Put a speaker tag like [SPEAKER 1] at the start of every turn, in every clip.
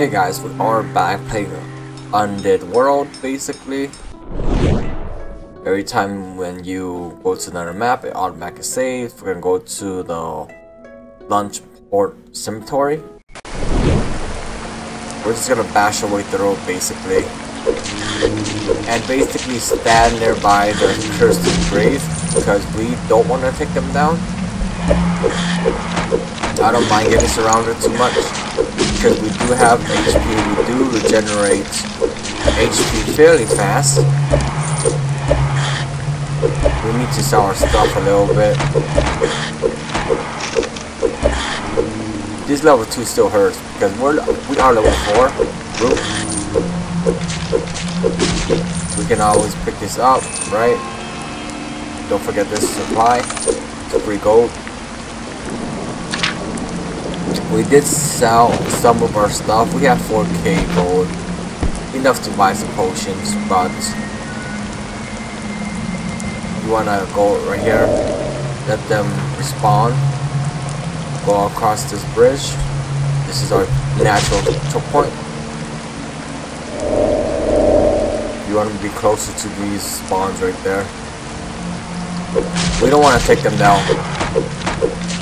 [SPEAKER 1] Hey guys, we are back playing Undead World, basically. Every time when you go to another map, it automatically saves. We're gonna go to the Lunch Port Cemetery. We're just gonna bash our way through, basically. And basically stand nearby the cursed grave, because we don't want to take them down. I don't mind getting surrounded too much because we do have HP, we do regenerate HP fairly fast. We need to sell our stuff a little bit. This level 2 still hurts because we're we are level 4 group. We can always pick this up, right? Don't forget this supply. It's free gold. We did sell some of our stuff. We have 4k gold. Enough to buy some potions, but you wanna go right here, let them respawn, go across this bridge. This is our natural choke point. You wanna be closer to these spawns right there. We don't wanna take them down.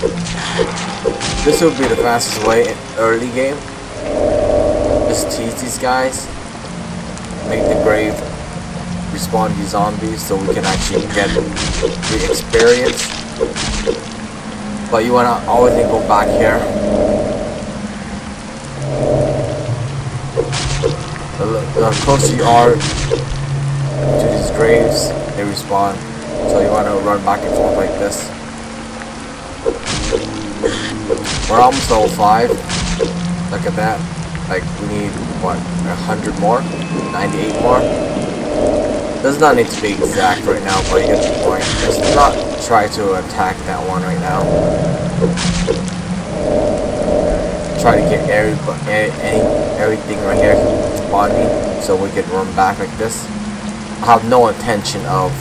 [SPEAKER 1] This would be the fastest way in early game. Just tease these guys. Make the grave respawn these zombies so we can actually get the experience. But you wanna always go back here. The, the closer you are to these graves, they respawn. So you wanna run back and forth like this. We're almost level 5. Look at that. Like, we need, what, 100 more? 98 more? Does not need to be exact right now, but you get the point. Let's not try to attack that one right now. Try to get every, any, everything right here spawning so we can run back like this. I have no intention of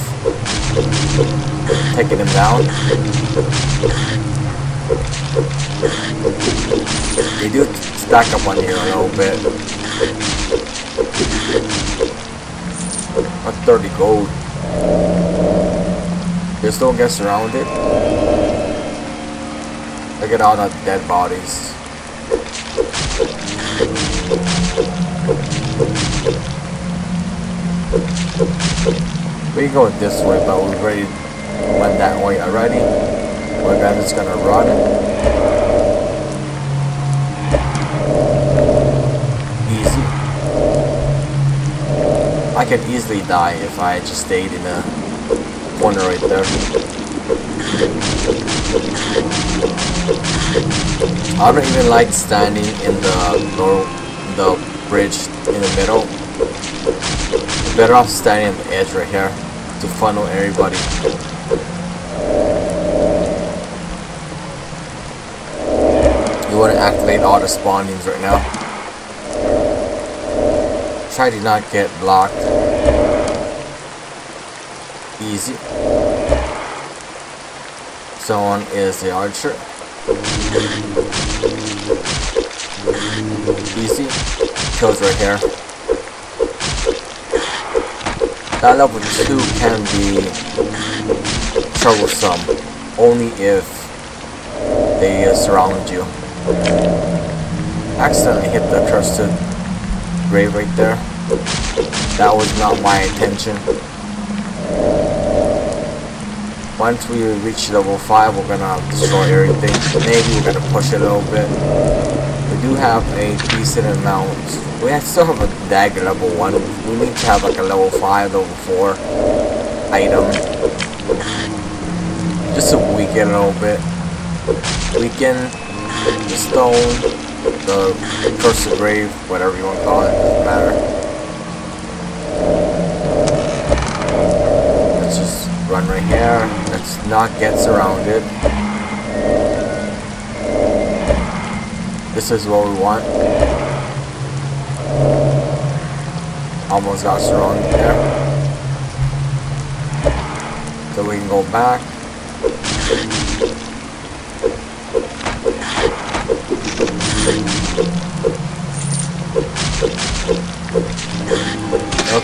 [SPEAKER 1] taking him down. They do stack up on here a little bit. That's 30 gold. Just don't get surrounded. Look at all the dead bodies. We go this way, but we already went that way already. We're just gonna run. Easy. I could easily die if I just stayed in a corner right there. I don't even like standing in the the bridge in the middle. Better off standing on the edge right here to funnel everybody. Want to activate all the spawnings right now. Try to not get blocked. Easy. Someone is the archer. Easy. Kills right here. That level 2 can be troublesome only if they uh, surround you. Accidentally hit the cursed grave right there. That was not my intention. Once we reach level 5, we're gonna destroy everything. Maybe we're gonna push it a little bit. We do have a decent amount. We still have a dagger level 1. We need to have like a level 5, level 4 item. Just to weaken a little bit. Weaken the stone, the cursed grave, whatever you want to call it, doesn't matter. Let's just run right here. Let's not get surrounded. This is what we want. Almost got surrounded there. So we can go back.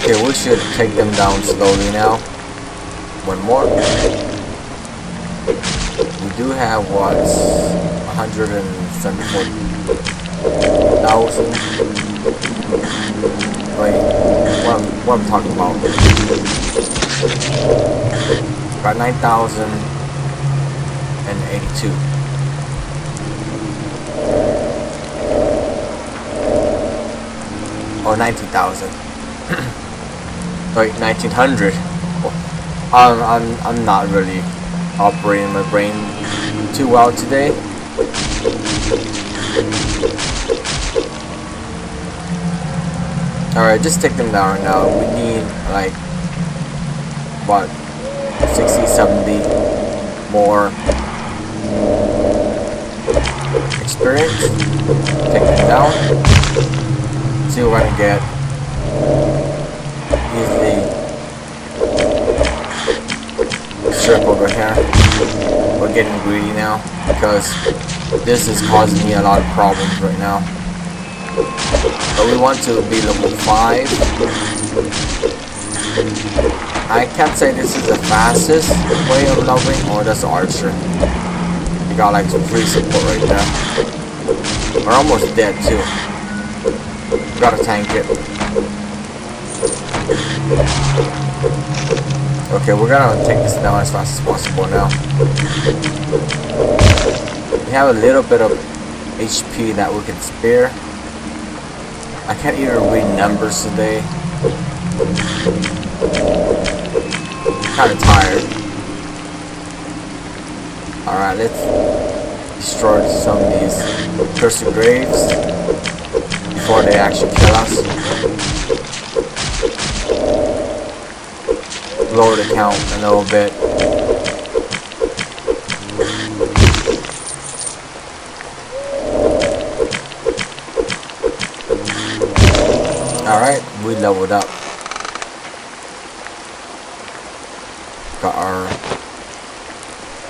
[SPEAKER 1] Okay, we should take them down slowly now. One more. We do have what? 174,000. Wait, what, I'm- what I'm talking about? About 9,082. Or 19,000. Wait, 1900. I'm, I'm, I'm not really operating my brain too well today. Alright, just take them down now. We need like what 60, 70 more experience. Take them down. See what we're gonna get. Over here. We're getting greedy now because this is causing me a lot of problems right now. But we want to be level 5. I can't say this is the fastest way of leveling or that's archer. Got like some free support right there. We're almost dead too. Gotta tank it. Okay, we're gonna take this down as fast as possible now. We have a little bit of HP that we can spare. I can't even read numbers today. Kinda tired. Alright, let's destroy some of these cursed graves before they actually kill us. Lower the count a little bit. Alright, we leveled up. Got our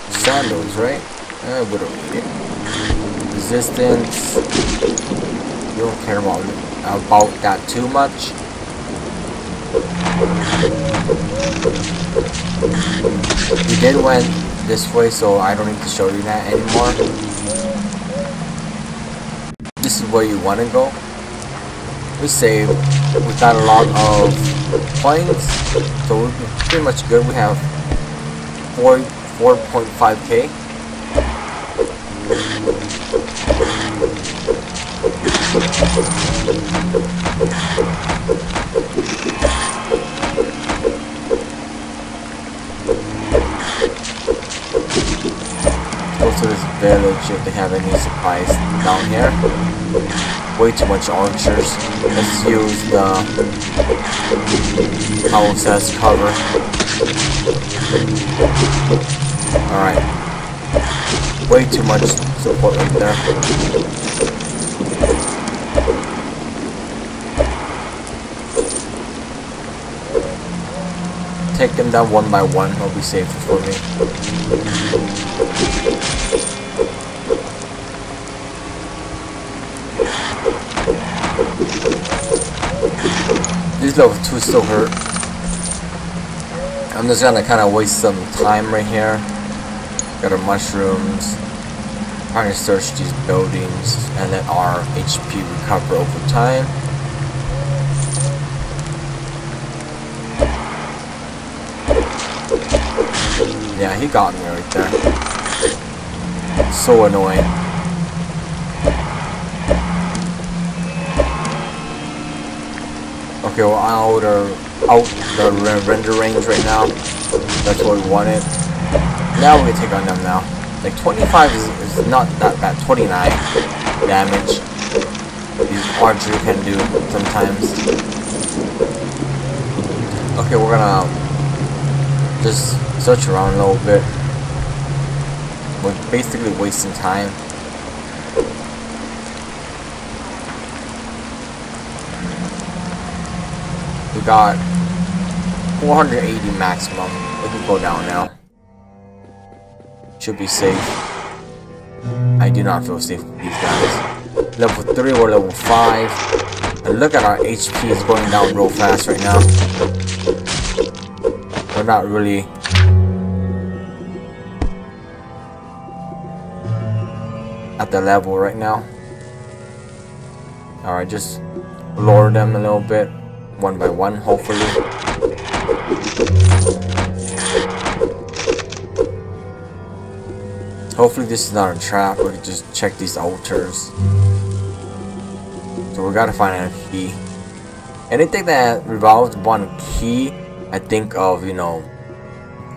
[SPEAKER 1] sandals, right? Uh, we don't need it. Resistance. We don't care about, about that too much. We did went this way, so I don't need to show you that anymore. This is where you want to go. We saved. We got a lot of points, so we're pretty much good. We have 4 4.5k. Go to this village if they have any supplies down here. Way too much archers. Let's use the it says cover. Alright. Way too much support right there. Take them down one by one, it'll be safer for me. These level 2 still hurt. I'm just gonna kinda waste some time right here. Got our mushrooms. Trying to search these buildings and let our HP recover over time. Yeah, he got me right there. So annoying. Okay, we're out, or out the render range right now. That's what we wanted. Now we take on them now. Like 25 is, is not that bad. 29 damage. These archery can do sometimes. Okay, we're gonna just search around a little bit. We're basically wasting time. We got 480 maximum. We can go down now. Should be safe. I do not feel safe with these guys. Level 3 or level 5. And look at our HP is going down real fast right now. We're not really at the level right now. Alright, just lower them a little bit, one by one, hopefully. Hopefully this is not a trap, we can just check these altars. So we gotta find a key. Anything that revolves one key, I think of, you know,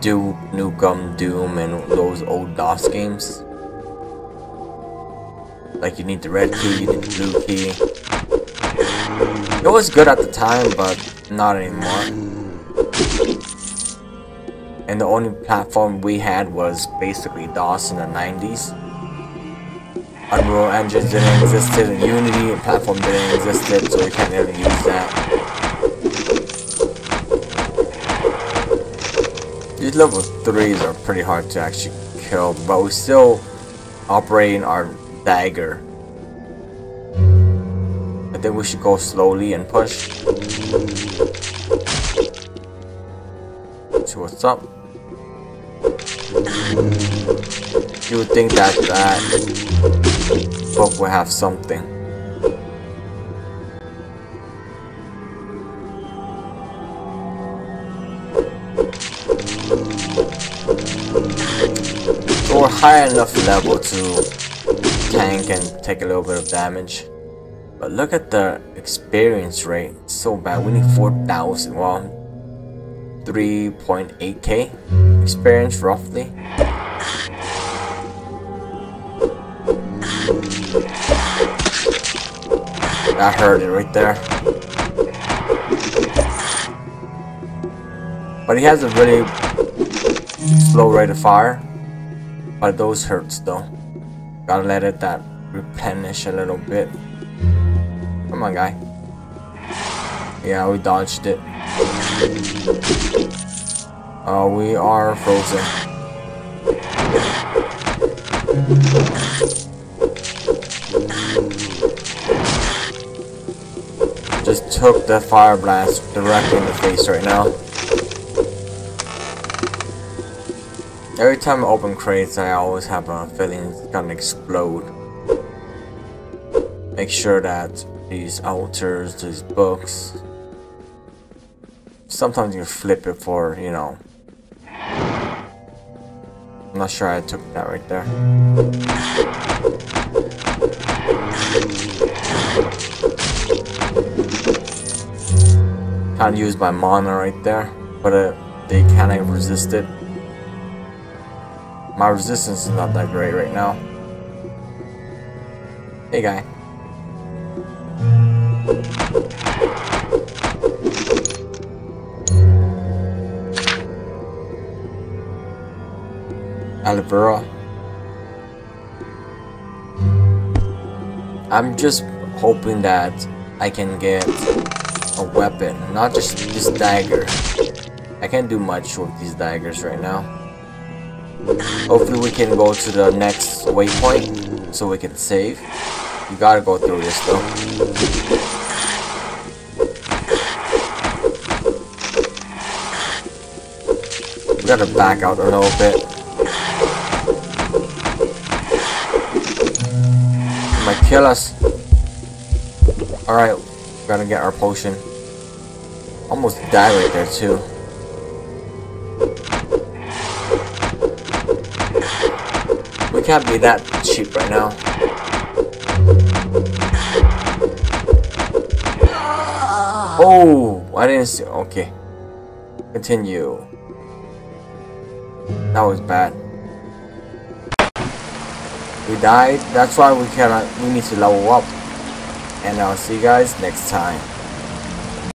[SPEAKER 1] Duke, Nukem, Doom, and those old DOS games. Like you need the red key, you need the blue key. It was good at the time, but not anymore. And the only platform we had was basically DOS in the 90s. Unreal Engine didn't exist, Unity platform didn't exist, so we can't even use that. These level 3s are pretty hard to actually kill, but we're still operating our dagger. I think we should go slowly and push. See what's up. You would think that that book will have something. High enough level to tank and take a little bit of damage. But look at the experience rate. It's so bad. We need 4,000. Well, 3.8k experience roughly. I heard it right there. But he has a really slow rate of fire. But those hurts though. Gotta let it that replenish a little bit. Come on, guy. Yeah, we dodged it. Oh, we are frozen. Just took the fire blast directly in the face right now. Every time I open crates, I always have a feeling it's gonna explode. Make sure that these altars, these books, sometimes you flip it for, you know, I'm not sure I took that right there. Can't use my mana right there, but uh, they kinda resist it. My resistance is not that great right now. Hey guy. Alivera. I'm just hoping that I can get a weapon, not just this dagger. I can't do much with these daggers right now. Hopefully we can go to the next waypoint so we can save. You gotta go through this though. We gotta back out a little bit. He might kill us. Alright, gotta get our potion. Almost died right there too. Can't be that cheap right now. Oh, I didn't see. Okay. Continue. That was bad. We died. That's why we cannot. We need to level up. And I'll see you guys next time.